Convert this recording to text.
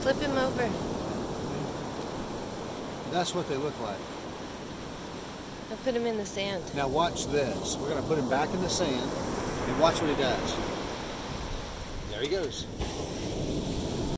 Flip him over. That's what they look like. I put him in the sand. Now watch this. We're gonna put him back in the sand and watch what he does. There he goes.